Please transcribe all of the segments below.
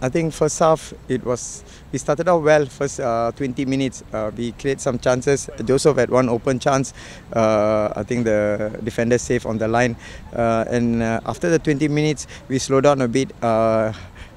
I think first half it was we started out well. First uh, 20 minutes uh, we create some chances. Jozef had one open chance. Uh, I think the defender saved on the line. Uh, and uh, after the 20 minutes we slowed down a bit. Uh,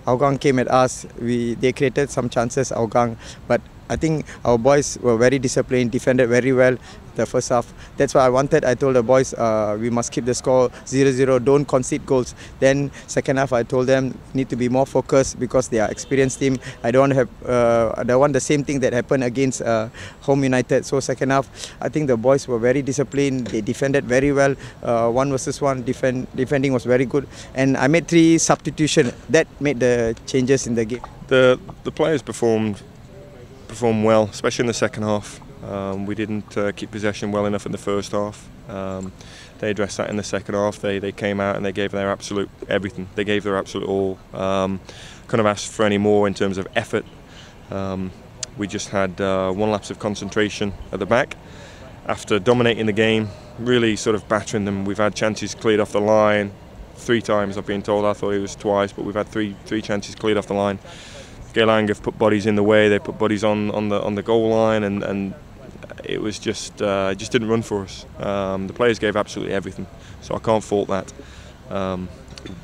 Hougang came at us. We they created some chances. Hougang, but I think our boys were very disciplined, defended very well the first half. That's why I wanted. I told the boys uh, we must keep the score 0-0. Don't concede goals. Then second half I told them need to be more focused because they are experienced team. I don't have uh, I don't want the same thing that happened against uh, Home United. So second half I think the boys were very disciplined. They defended very well. Uh, one versus one defend defending was very good. And I made three substitution that made the changes in the game. The the players performed performed well, especially in the second half. Um, we didn't uh, keep possession well enough in the first half. Um, they addressed that in the second half. They they came out and they gave their absolute everything. They gave their absolute all. Um, couldn't have asked for any more in terms of effort. Um, we just had uh, one lapse of concentration at the back. After dominating the game, really sort of battering them, we've had chances cleared off the line three times. I've been told. I thought it was twice, but we've had three three chances cleared off the line. Geylang have put bodies in the way. They put bodies on, on the on the goal line, and, and it was just uh, just didn't run for us. Um, the players gave absolutely everything, so I can't fault that. Um,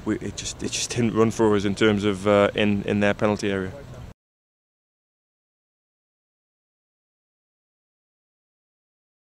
we, it just it just didn't run for us in terms of uh, in in their penalty area.